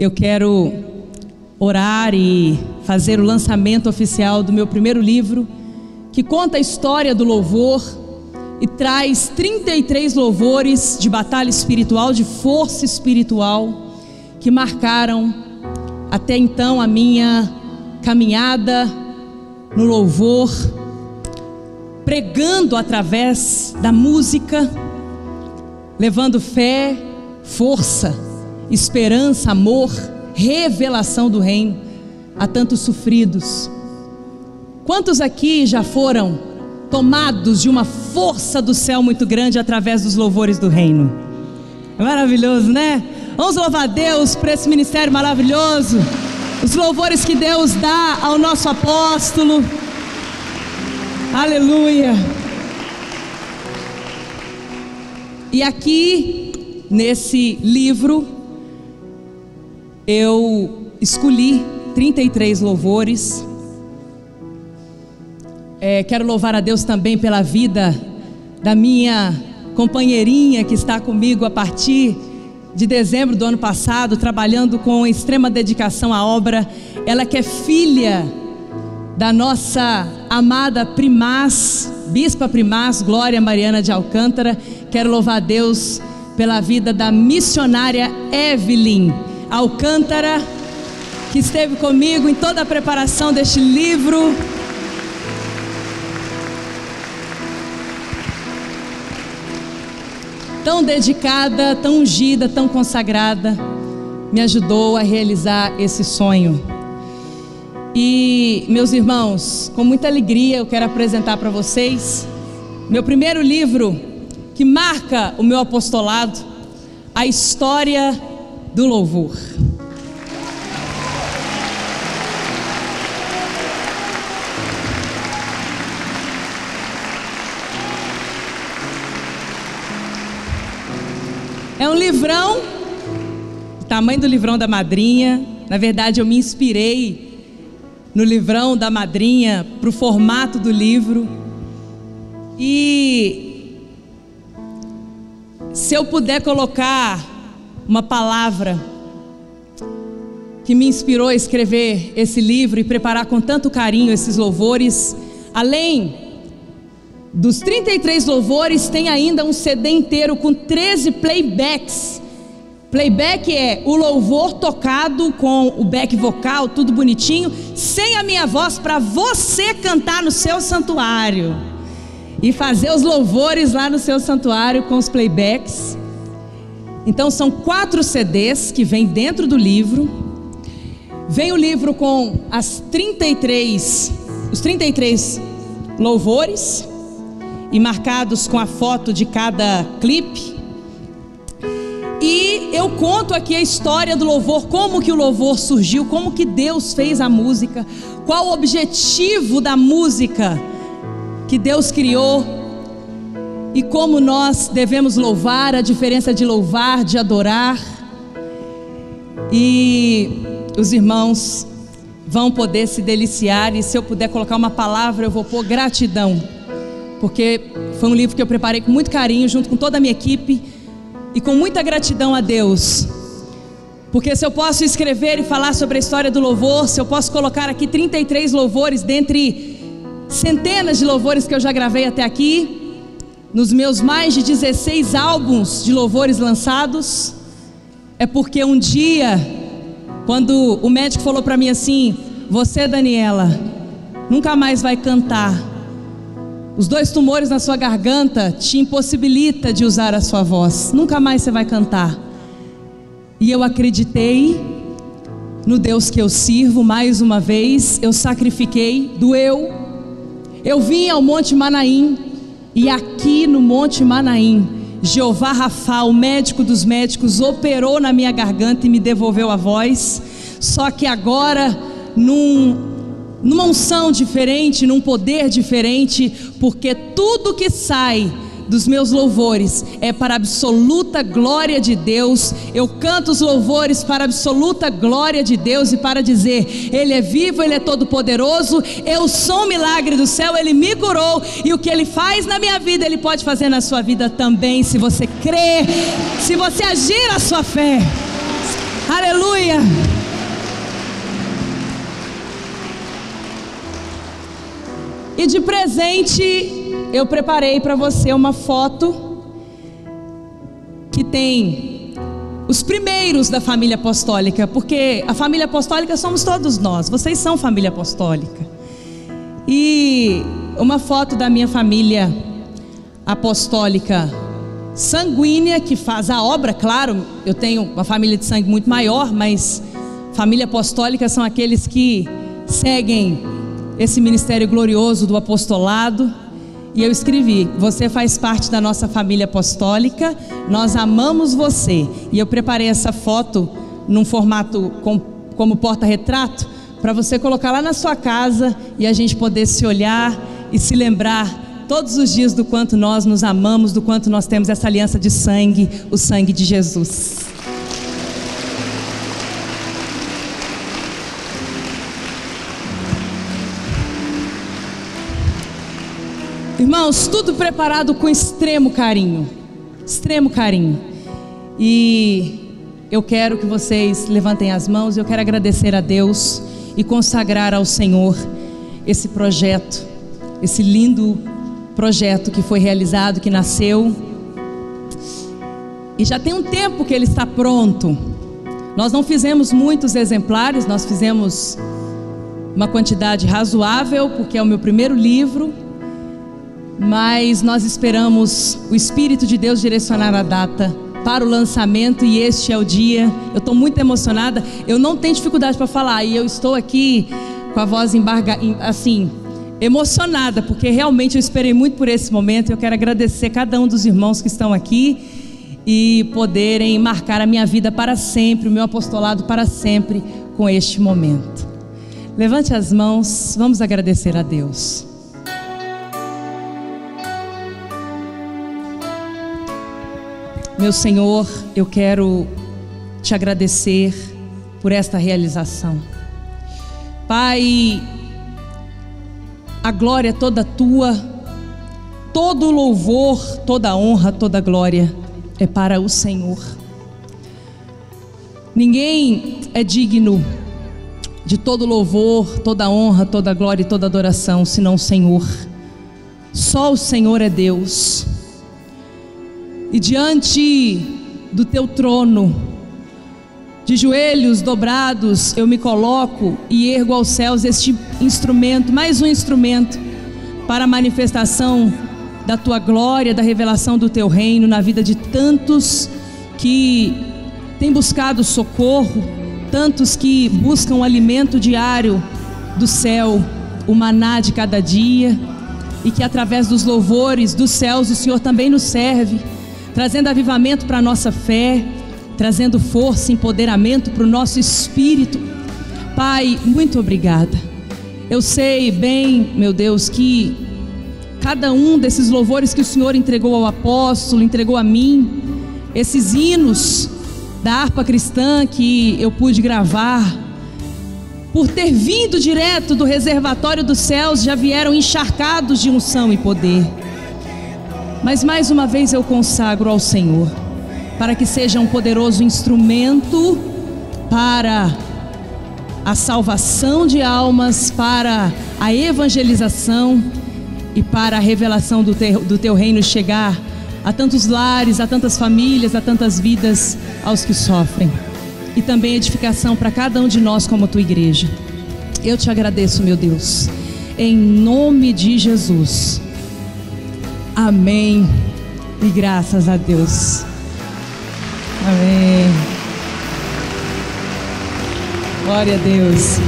eu quero orar e fazer o lançamento oficial do meu primeiro livro, que conta a história do louvor e traz 33 louvores de batalha espiritual, de força espiritual, que marcaram até então a minha caminhada no louvor, pregando através da música, levando fé, força, esperança, amor, revelação do reino a tantos sofridos. Quantos aqui já foram tomados de uma força do céu muito grande através dos louvores do reino? É maravilhoso, né? Vamos louvar a Deus por esse ministério maravilhoso. Os louvores que Deus dá ao nosso apóstolo. Aleluia. E aqui, nesse livro, eu escolhi 33 louvores. É, quero louvar a Deus também pela vida da minha companheirinha que está comigo a partir de dezembro do ano passado, trabalhando com extrema dedicação à obra. Ela que é filha da nossa amada primaz, bispa primaz, Glória Mariana de Alcântara. Quero louvar a Deus pela vida da missionária Evelyn Alcântara, que esteve comigo em toda a preparação deste livro. tão dedicada, tão ungida, tão consagrada, me ajudou a realizar esse sonho. E, meus irmãos, com muita alegria eu quero apresentar para vocês meu primeiro livro que marca o meu apostolado, a história do louvor. É um livrão, tamanho do livrão da madrinha. Na verdade, eu me inspirei no livrão da madrinha para o formato do livro. E se eu puder colocar uma palavra que me inspirou a escrever esse livro e preparar com tanto carinho esses louvores, além dos 33 louvores, tem ainda um CD inteiro com 13 playbacks. Playback é o louvor tocado com o back vocal, tudo bonitinho, sem a minha voz, para você cantar no seu santuário e fazer os louvores lá no seu santuário com os playbacks. Então são quatro CDs que vem dentro do livro. Vem o livro com as 33, os 33 louvores e marcados com a foto de cada clipe. E eu conto aqui a história do louvor, como que o louvor surgiu, como que Deus fez a música, qual o objetivo da música que Deus criou e como nós devemos louvar, a diferença de louvar, de adorar. E os irmãos vão poder se deliciar e se eu puder colocar uma palavra, eu vou pôr gratidão porque foi um livro que eu preparei com muito carinho, junto com toda a minha equipe, e com muita gratidão a Deus. Porque se eu posso escrever e falar sobre a história do louvor, se eu posso colocar aqui 33 louvores dentre centenas de louvores que eu já gravei até aqui, nos meus mais de 16 álbuns de louvores lançados, é porque um dia, quando o médico falou para mim assim: Você, Daniela, nunca mais vai cantar, os dois tumores na sua garganta te impossibilita de usar a sua voz. Nunca mais você vai cantar. E eu acreditei no Deus que eu sirvo mais uma vez. Eu sacrifiquei, doeu. Eu vim ao Monte Manaim e aqui no Monte Manaim, Jeová Rafa, o médico dos médicos, operou na minha garganta e me devolveu a voz. Só que agora, num numa unção diferente, num poder diferente, porque tudo que sai dos meus louvores é para a absoluta glória de Deus. Eu canto os louvores para a absoluta glória de Deus e para dizer: Ele é vivo, Ele é todo-poderoso. Eu sou um milagre do céu, Ele me curou e o que Ele faz na minha vida, Ele pode fazer na sua vida também, se você crer, se você agir a sua fé. Aleluia! E de presente, eu preparei para você uma foto que tem os primeiros da família apostólica, porque a família apostólica somos todos nós, vocês são família apostólica. E uma foto da minha família apostólica sanguínea que faz a obra, claro, eu tenho uma família de sangue muito maior, mas família apostólica são aqueles que seguem esse ministério glorioso do apostolado. E eu escrevi: Você faz parte da nossa família apostólica, nós amamos você. E eu preparei essa foto num formato com, como porta-retrato, para você colocar lá na sua casa e a gente poder se olhar e se lembrar todos os dias do quanto nós nos amamos, do quanto nós temos essa aliança de sangue, o sangue de Jesus. Irmãos, tudo preparado com extremo carinho. Extremo carinho. E eu quero que vocês levantem as mãos, eu quero agradecer a Deus e consagrar ao Senhor esse projeto, esse lindo projeto que foi realizado, que nasceu. E já tem um tempo que ele está pronto. Nós não fizemos muitos exemplares, nós fizemos uma quantidade razoável, porque é o meu primeiro livro mas nós esperamos o Espírito de Deus direcionar a data para o lançamento e este é o dia. Eu estou muito emocionada. Eu não tenho dificuldade para falar e eu estou aqui com a voz embarga, assim, emocionada, porque realmente eu esperei muito por esse momento. Eu quero agradecer cada um dos irmãos que estão aqui e poderem marcar a minha vida para sempre, o meu apostolado para sempre com este momento. Levante as mãos, vamos agradecer a Deus. Meu Senhor, eu quero te agradecer por esta realização. Pai, a glória é toda tua, todo louvor, toda honra, toda glória é para o Senhor. Ninguém é digno de todo louvor, toda honra, toda glória e toda adoração, senão o Senhor. Só o Senhor é Deus. E diante do teu trono, de joelhos dobrados, eu me coloco e ergo aos céus este instrumento, mais um instrumento para a manifestação da tua glória, da revelação do teu reino na vida de tantos que têm buscado socorro, tantos que buscam o alimento diário do céu, o maná de cada dia, e que através dos louvores dos céus o Senhor também nos serve trazendo avivamento para a nossa fé, trazendo força, empoderamento para o nosso espírito. Pai, muito obrigada. Eu sei bem, meu Deus, que cada um desses louvores que o Senhor entregou ao apóstolo, entregou a mim, esses hinos da harpa cristã que eu pude gravar, por ter vindo direto do reservatório dos céus, já vieram encharcados de unção e poder. Mas mais uma vez eu consagro ao Senhor, para que seja um poderoso instrumento para a salvação de almas, para a evangelização e para a revelação do teu, do teu reino chegar a tantos lares, a tantas famílias, a tantas vidas, aos que sofrem. E também edificação para cada um de nós, como tua igreja. Eu te agradeço, meu Deus, em nome de Jesus. Amém. E graças a Deus. Amém. Glória a Deus.